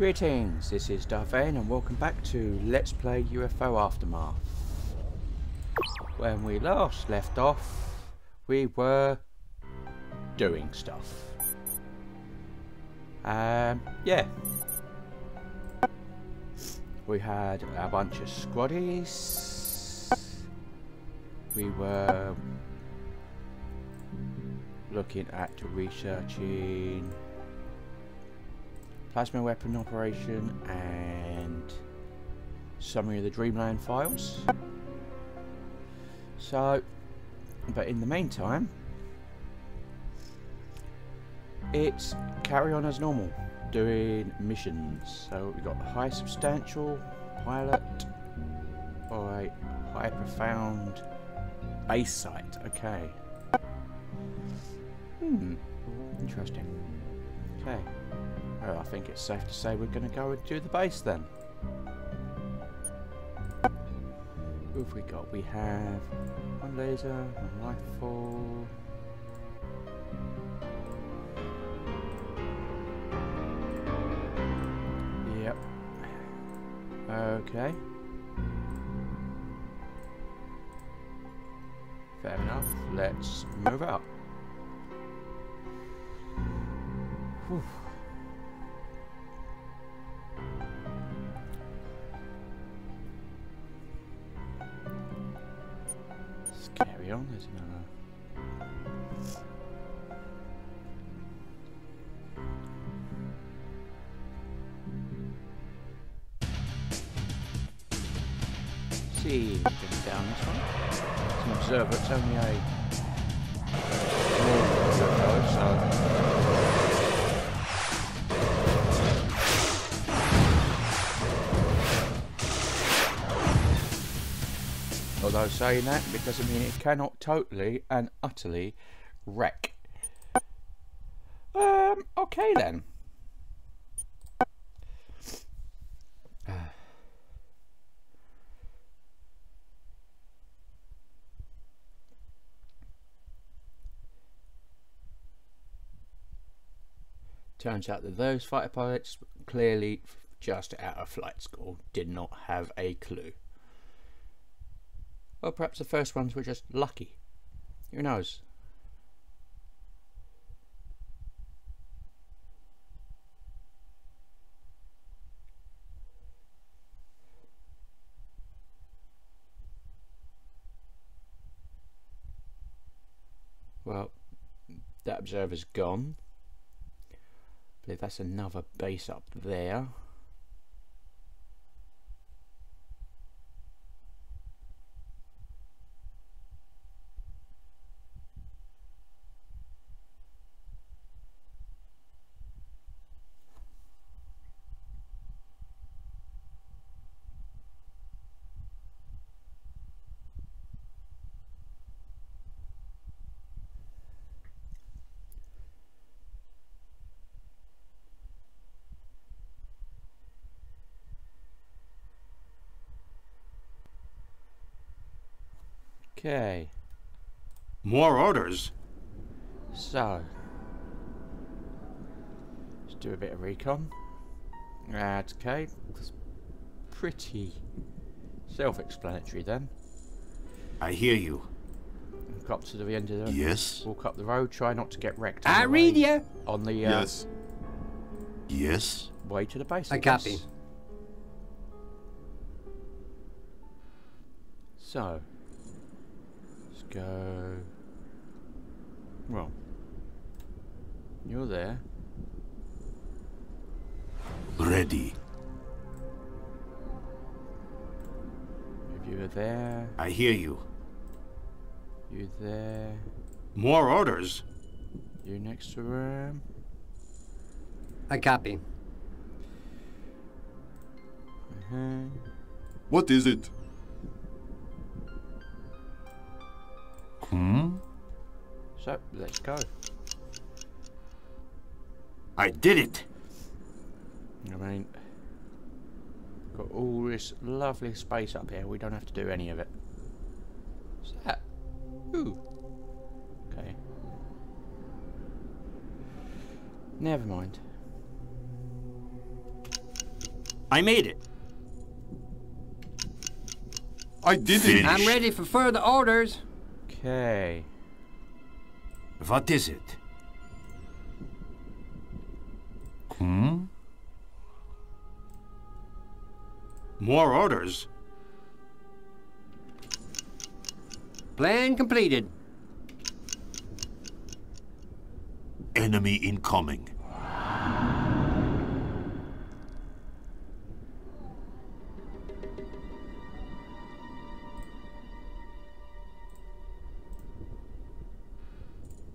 Greetings, this is Da' Vane and welcome back to Let's Play UFO Aftermath. When we last left off, we were doing stuff. Um, yeah. We had a bunch of squaddies. We were looking at researching plasma weapon operation and summary of the Dreamland files. So, but in the meantime, it's carry on as normal, doing missions. So we've got high substantial, pilot, alright, high profound, base site, okay. Hmm, interesting. Okay. Well, I think it's safe to say we're going to go and do the base then. Who have we got? We have one laser, one rifle. Yep. Okay. Fair enough. Let's move out. Whew. See, down this one. It's an observer. It's only a Although saying that, it doesn't mean it cannot totally and utterly wreck. Um, okay then. Turns out that those fighter pilots clearly just out of flight school did not have a clue. Or perhaps the first ones were just lucky. Who knows? Well, that observer's gone. I believe that's another base up there. Okay, More orders? so let's do a bit of recon. That's okay. It's pretty self-explanatory then. I hear you. Walk up to the end of the Yes? walk up the road. Try not to get wrecked. I the read you. on the uh, Yes? way to the base. I guess. copy. So let's go. Well, you're there. Ready. If you were there, I hear you. you there. More orders? You next to him. I copy. Uh-huh. What is it? So let's go. I did it! I mean, got all this lovely space up here. We don't have to do any of it. What's that? Ooh. Okay. Never mind. I made it. I did it. I'm ready for further orders. Okay. What is it? Hmm? More orders? Plan completed. Enemy incoming.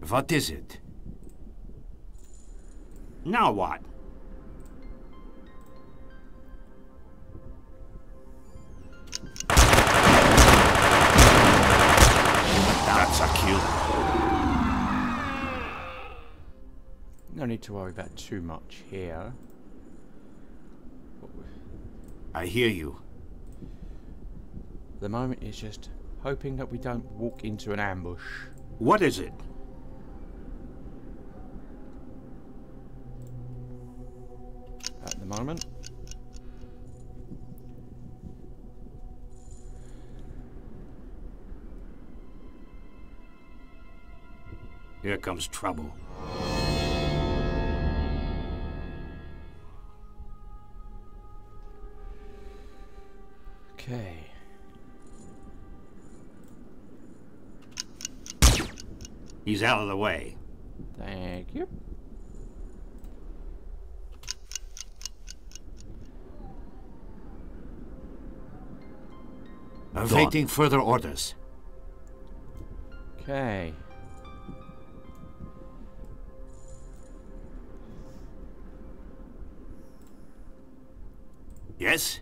What is it? Now what? That's a kill. No need to worry about too much here. I hear you. The moment is just hoping that we don't walk into an ambush. What is it? at the moment. Here comes trouble. Okay. He's out of the way. Thank you. Awaiting further orders. Okay. Yes?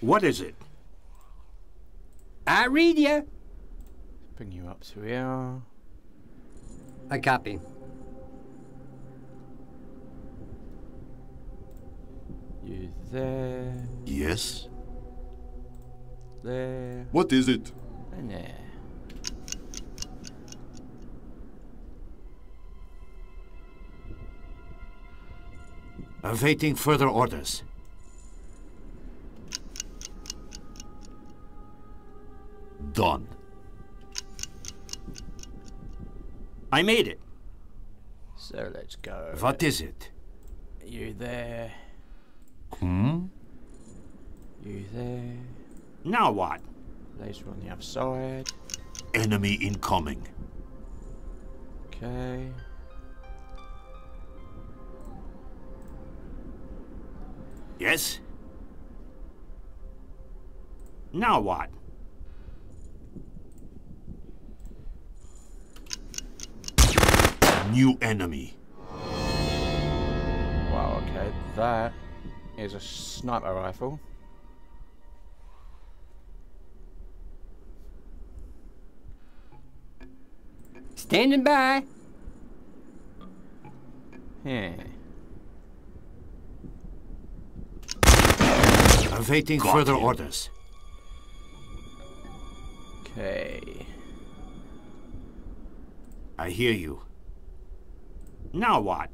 What is it? I read you. Bring you up to here. I copy. You there, Yes? there, What is it? and there. Awaiting further orders. Done. I made it. So let's go. What is it? You there, Hmm? you there. Now what? Laser on the other side. Enemy incoming. Okay. Yes? Now what? New enemy. Wow, okay. That is a sniper rifle. Standing by. Yeah. Awaiting Got further him. orders. Okay. I hear you. Now what?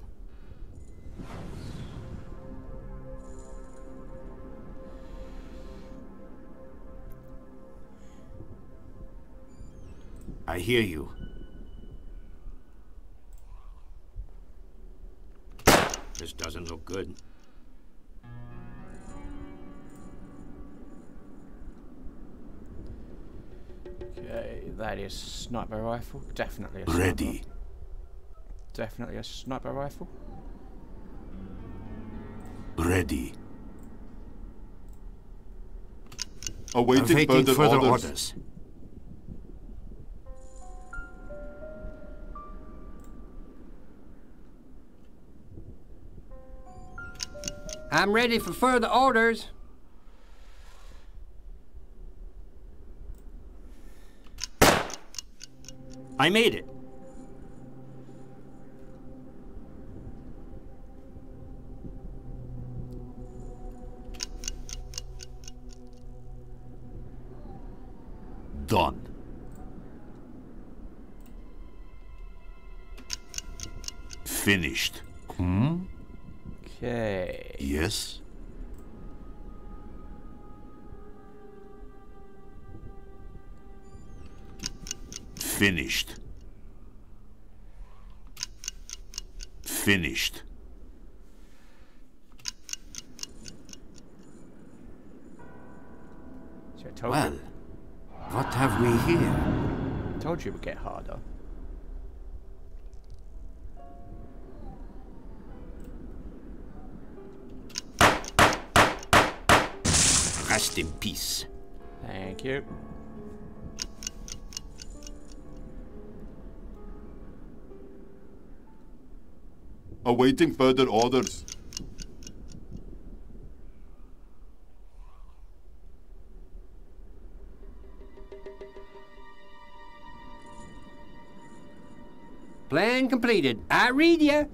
I hear you. This doesn't look good. Okay, that is sniper rifle. Definitely a sniper. Ready. Definitely a sniper rifle. Ready. Awaiting Awaiting further, further orders. orders. I'm ready for further orders. I made it. Done. Finished. Hmm? Okay. Yes? Finished. Finished. So I told Well, what have we here? I told you it would get harder. Rest in peace. Thank you. Awaiting further orders. Plan completed. I read ya.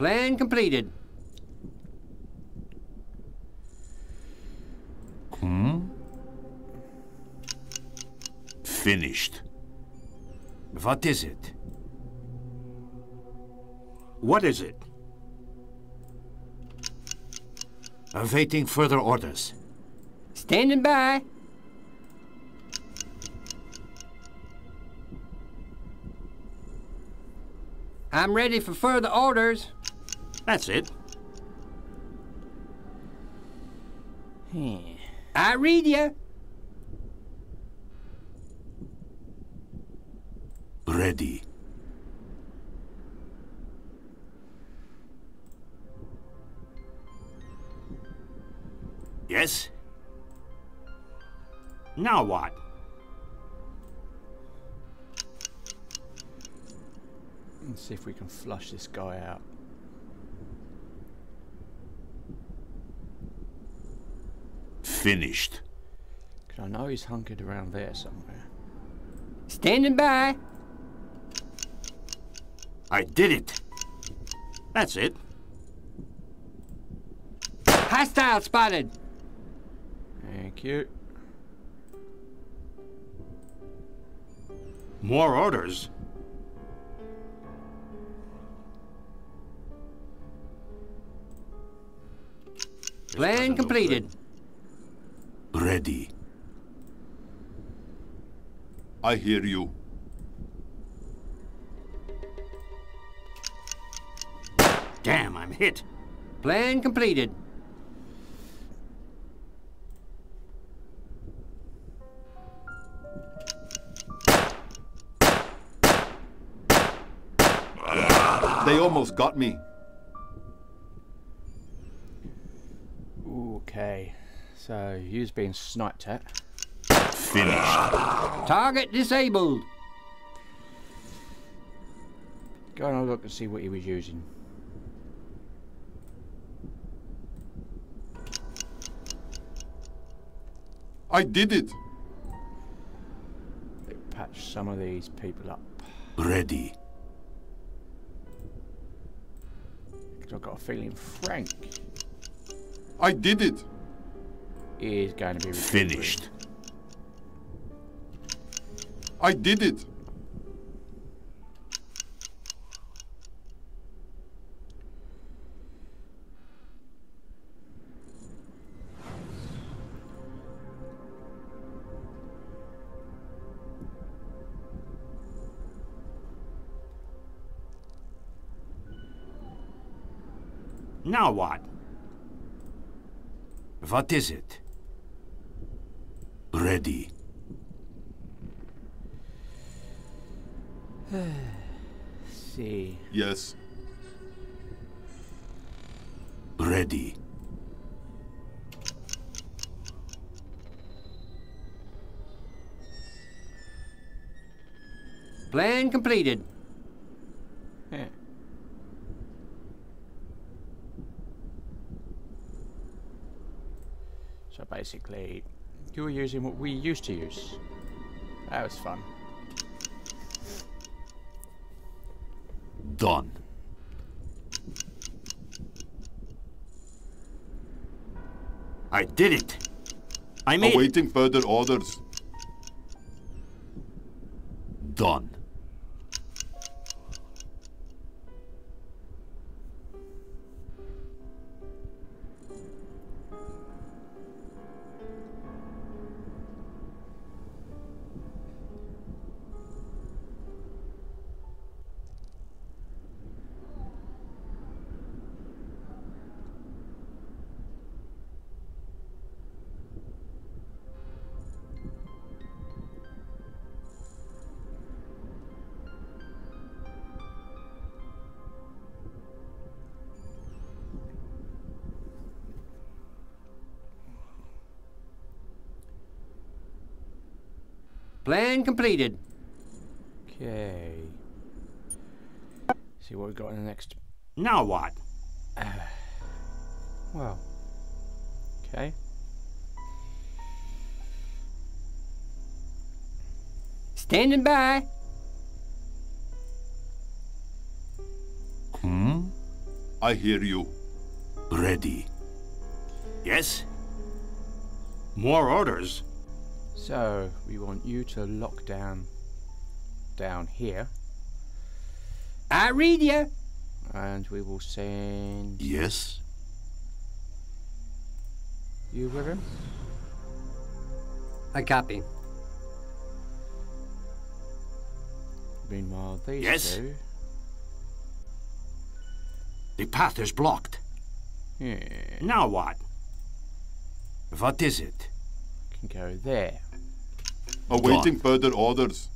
Plan completed. Hmm? Finished. What is it? What is it? Awaiting further orders. Standing by. I'm ready for further orders. That's it. Hmm. I read ya. Ready. Yes? Now what? Let's see if we can flush this guy out. Finished. 'Cause I know he's hunkered around there somewhere. Standing by. I did it. That's it. Hostile spotted. Thank you. More orders. Plan completed. Ready. I hear you. Damn, I'm hit. Plan completed. They almost got me. Okay. So, you's being sniped at. Finished. Target disabled. Go and have a look and see what he was using. I did it. Patch some of these people up. Ready. 'Cause I've got a feeling Frank I did it. Is going to be recruited. Finished. I did it. Now what? What is it? Ready. see. Yes. Ready. Plan completed. Yeah. So basically, you were using what we used to use. That was fun. Done. I did it. I made it. Awaiting further orders. Plan completed. Okay. See what we've got in the next. Now what? Well. Okay. Standing by. Hmm? I hear you. Ready. Yes? More orders. So we want you to lock down down here, I read you. and we will send Yes? you with him. I copy. Meanwhile, these Yes? two. The path is blocked. Yeah, Now what? What is it? Can go there. Awaiting further orders.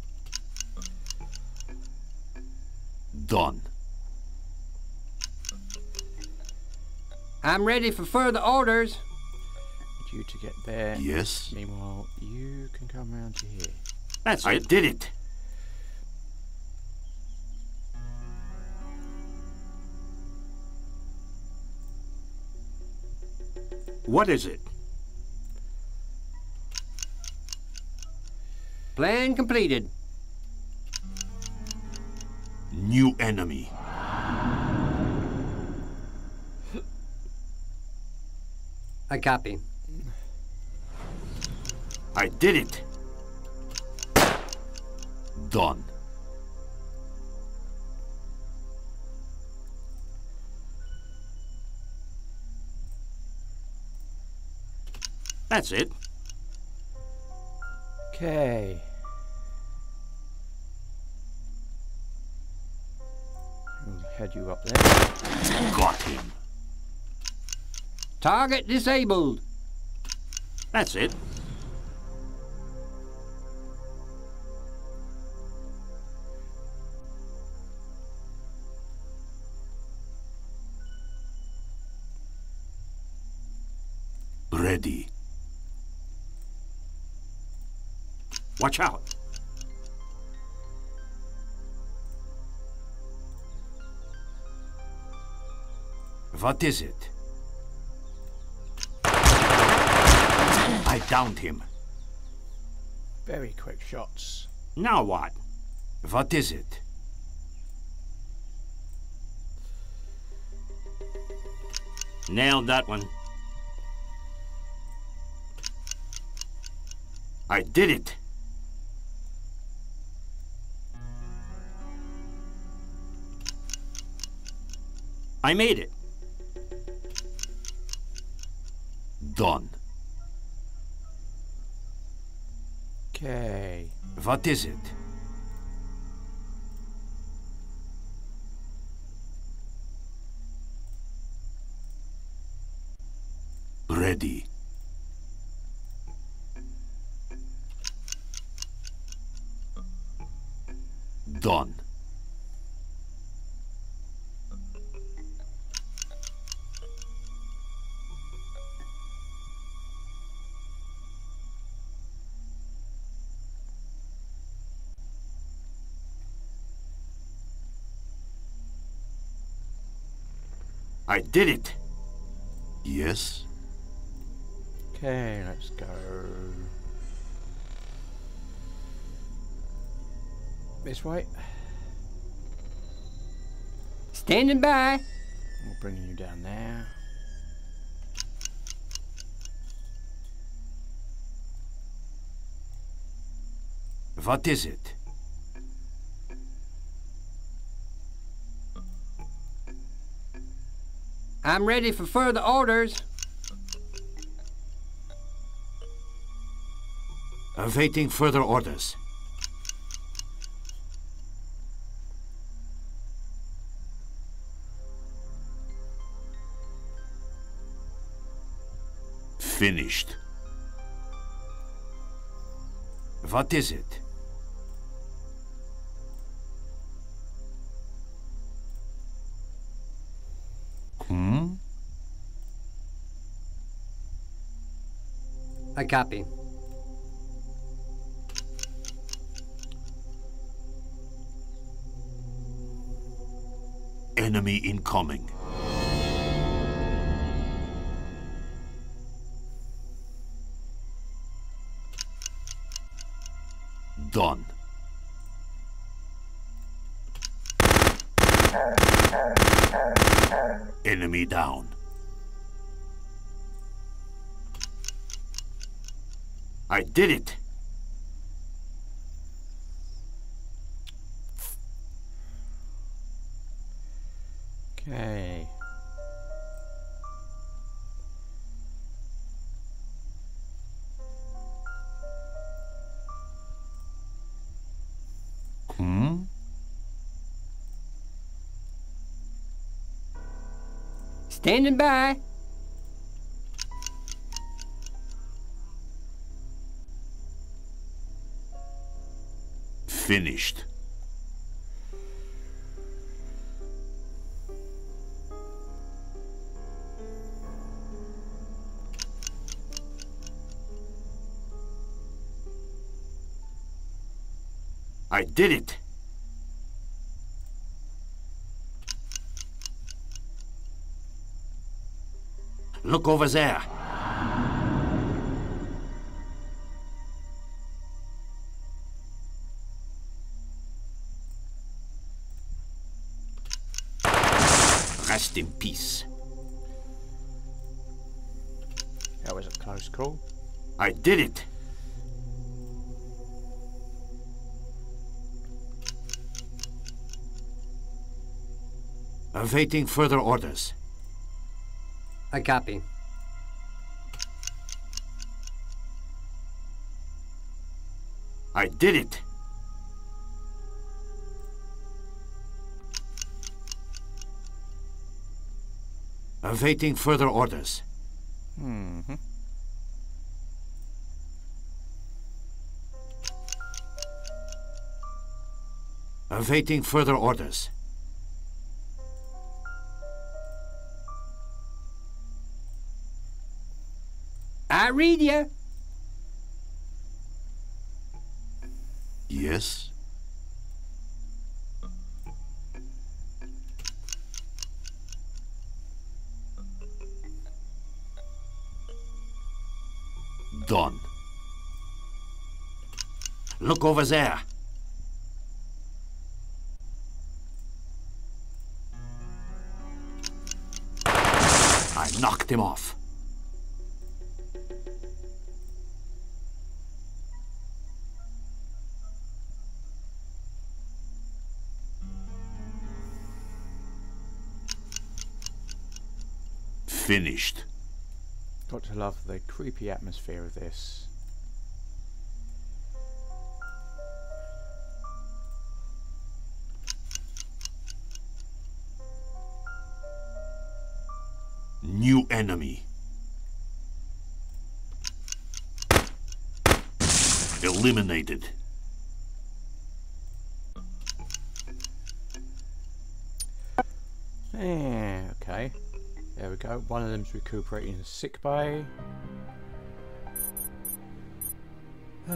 Done. I'm ready for further orders. Need you to get there. Yes? Meanwhile, you can come round to here. That's I did it. What is it? Plan completed. New enemy. I copy. I did it. Done. That's it. Okay. Head you up there. Got him. Target disabled. That's it. Watch out. What is it? I downed him. Very quick shots. Now what? What is it? Nailed that one. I did it. I made it. Done. Okay. What is it? Ready. I did it. Yes? Okay, let's go. This way. Standing by. We're bringing you down there. What is it? I'm ready for further orders. Awaiting further orders. Finished. What is it? I copy. Enemy incoming. Done. Enemy down. I did it. Okay. Hmm? Standing by. Finished. I did it. Look over there. Rest in peace. That was a close call. I did it. Awaiting further orders. I copy. I did it. Awaiting further orders. Mm-hmm. Awaiting further orders. I read you. Yes? Done. Look over there. I knocked him off. Finished. Got to love the creepy atmosphere of this. New enemy. Eliminated. One of them's recuperating in sick bay.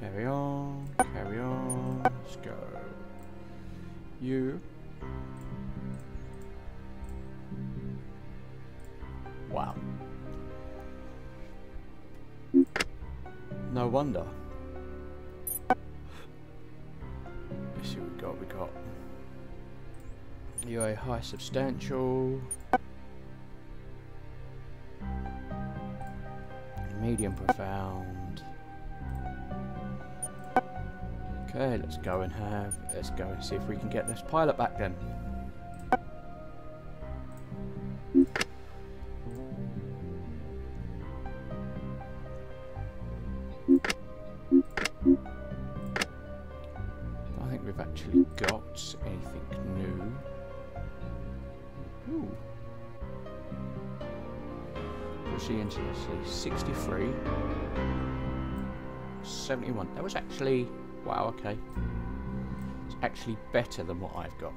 carry on, carry on. Let's go. You. Wow. No wonder. you a high substantial, medium profound. Okay, let's go and have, let's go and see if we can get this pilot back then. Intimacy? 63. 71. That was actually. Wow, okay. It's actually better than what I've got.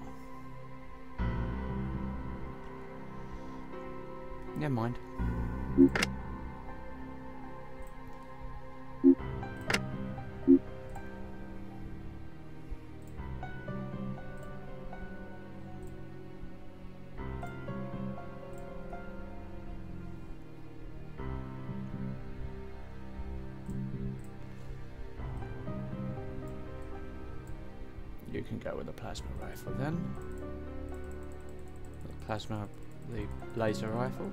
Never mind. Laser rifle.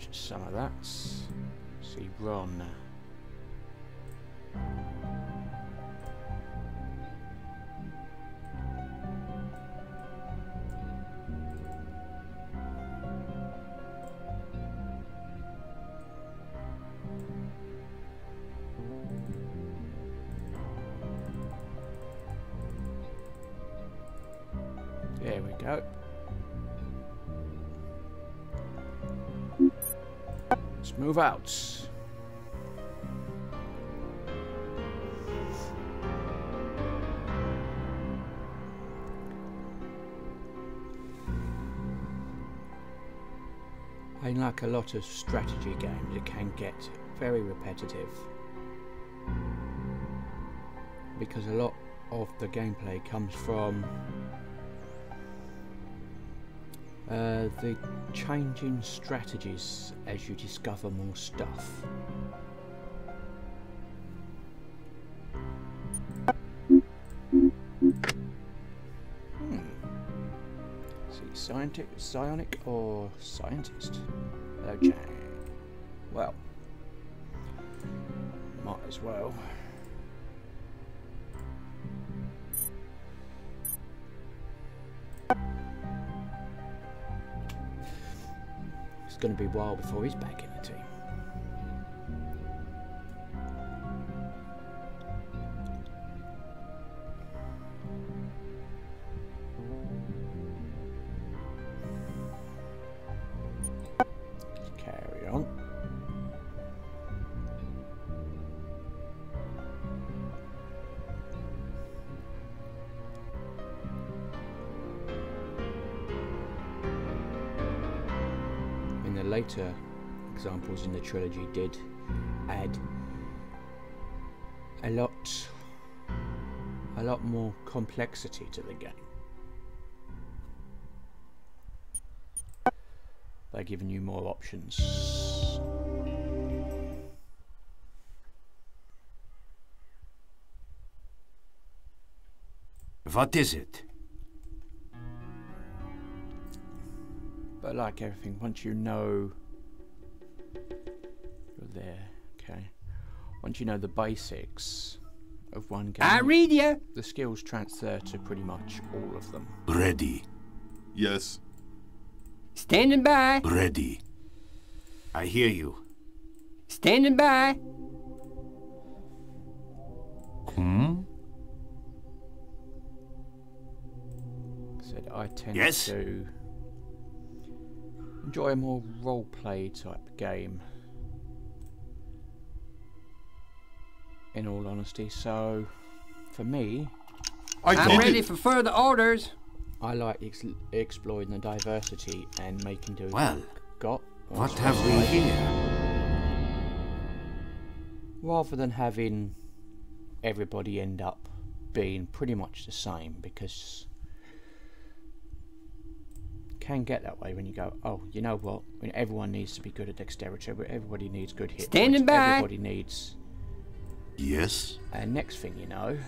You some of that. See Ron. There we go. Move out. Unlike a lot of strategy games, it can get very repetitive because a lot of the gameplay comes from uh, the changing strategies as you discover more stuff. Hmm. See, scientific, psionic or scientist? Okay. Well, might as well. It's going to be a while before he's back in the team. Later examples in the trilogy did add a lot a lot more complexity to the game. They're giving you more options. What is it? But like everything, once you know Once you know the basics of one game, I read you. the skills transfer to pretty much all of them. Ready. Yes. Standing by. Ready. I hear you. Standing by. Hmm? Said I tend Yes? to enjoy a more role play type game. In all honesty, so for me, I I'm ready you. for further orders. I like ex- exploring the diversity and making do. Well, what got What have we like, here? rather than having everybody end up being pretty much the same because can get that way when you go oh you know what when everyone needs to be good at dexterity but everybody needs good hit Standing points, by. everybody needs Yes? and next thing you know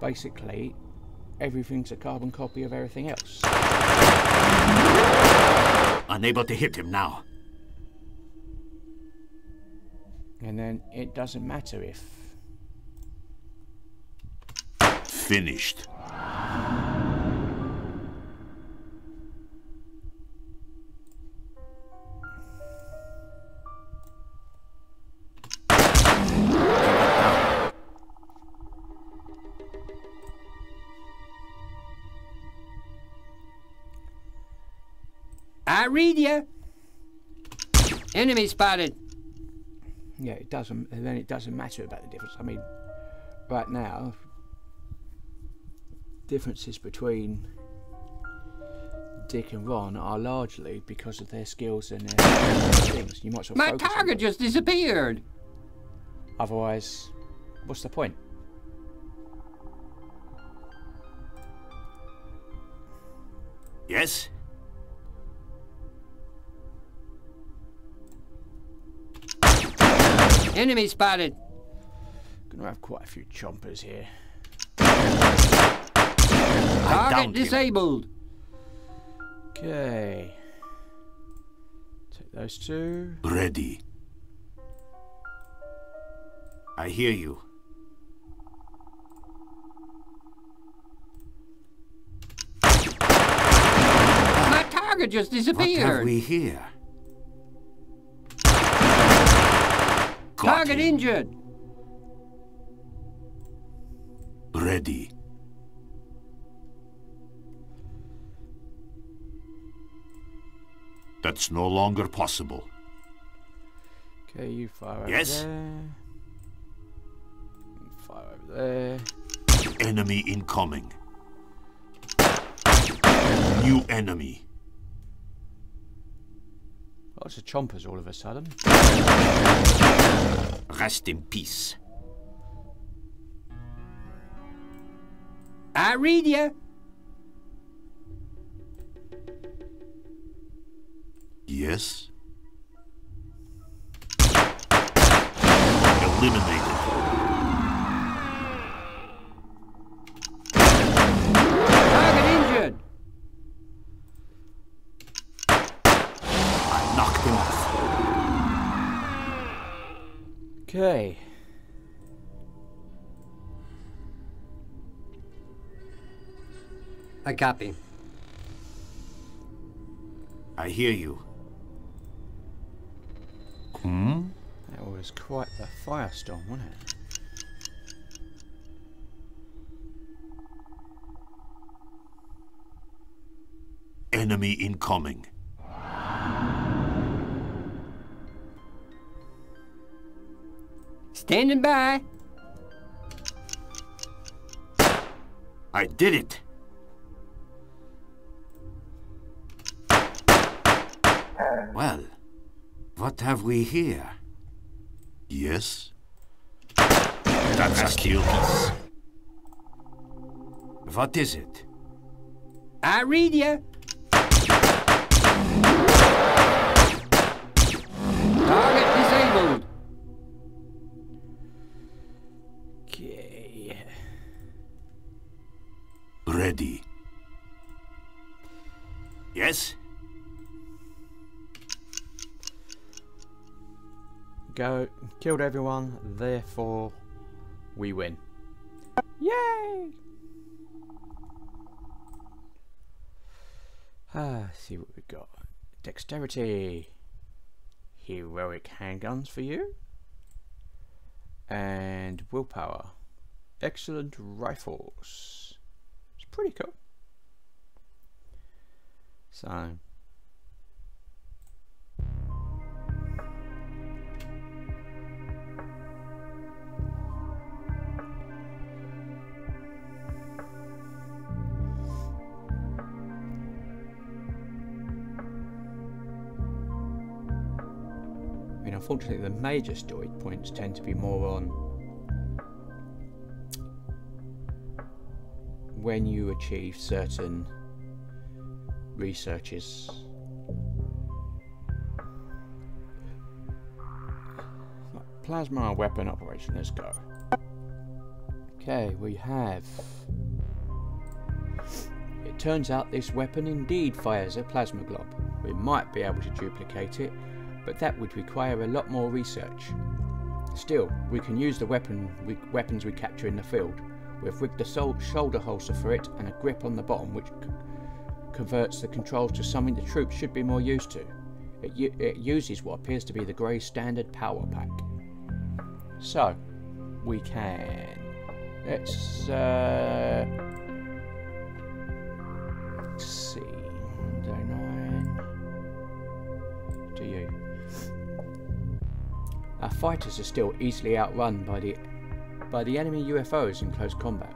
basically everything's a carbon copy of everything else Unable to hit him now. And then it doesn't matter if Finished. Enemy spotted. yeah, it doesn't. And then it doesn't matter about the difference. I mean, right now, differences between Dick and Ron are largely because of their skills and their things. You might as well My focus on target them. just disappeared. Otherwise, what's the point? Yes? Enemy spotted. Gonna have quite a few chompers here. Target disabled. Okay. Take those two. Ready. I hear you. My target just disappeared. What have disappeared. we here? Got Target him. injured. Ready. That's no longer possible. Okay, you fire over Yes? there. You Fire over there. Enemy incoming. New enemy. Lots of chompers all of a sudden. Rest in peace. I read you. Yes. Eliminated. Target injured. I knocked him off. Okay. I copy. I hear you. Hmm? That was quite the firestorm, wasn't it? Enemy incoming. Standing by. I did it. Well, what have we here? Yes. That's a kill. What is it? I read you. Target Ready. Yes? Go. Killed everyone, therefore we win. Yay! Ah, see what we've got. Dexterity. Heroic handguns for you. And willpower. Excellent rifles. Pretty cool. So. I mean, unfortunately, the major story points tend to be more on when you achieve certain researches. Plasma weapon operation, let's go. Okay, we have. It turns out this weapon indeed fires a plasma glob. We might be able to duplicate it, but that would require a lot more research. Still, we can use the weapon we, weapons we capture in the field. We've rigged a shoulder holster for it and a grip on the bottom which converts the controls to something the troops should be more used to. It, it uses what appears to be the grey standard power pack. So, we can. Let's. Uh, let's see. 9. To you. Our fighters are still easily outrun by the by the enemy UFOs in close combat.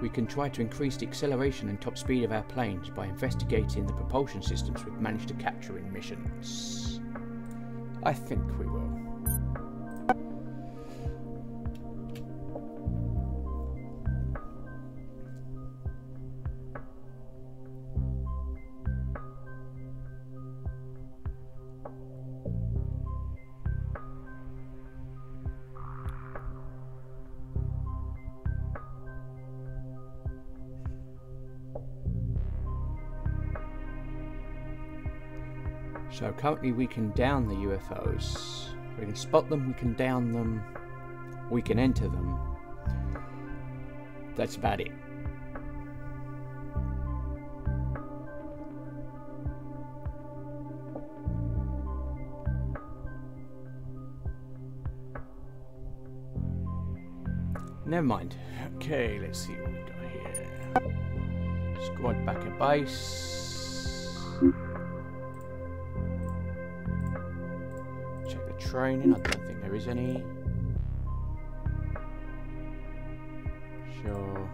We can try to increase the acceleration and top speed of our planes by investigating the propulsion systems we've managed to capture in missions. I think we will. So currently we can down the UFOs. We can spot them, we can down them, we can enter them. That's about it. Never mind. Okay, let's see what we've got here. Squad back at base. Training. I don't think there is any. Sure.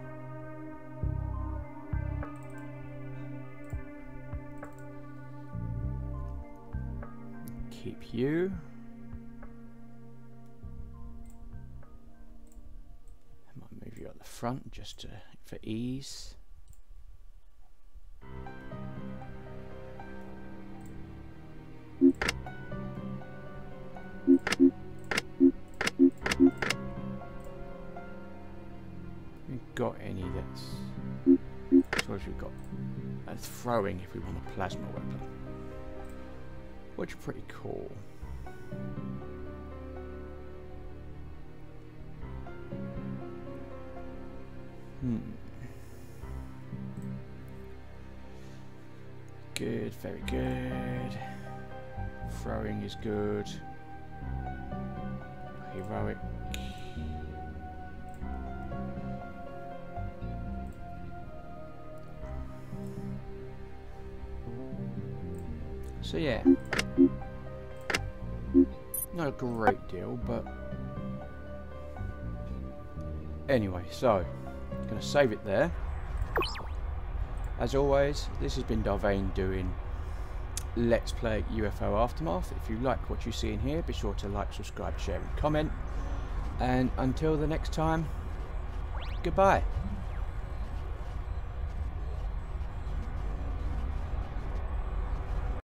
Keep you. I might move you at the front just to, for ease. That's. I suppose we've got a throwing if we want a plasma weapon. Which is pretty cool. Hmm. Good, very good. Throwing is good. Heroic. So yeah. Not a great deal, but anyway, so I'm gonna save it there. As always, this has been Da' Vane doing Let's Play UFO Aftermath. If you like what you see in here, be sure to like, subscribe, share and comment. And until the next time, goodbye.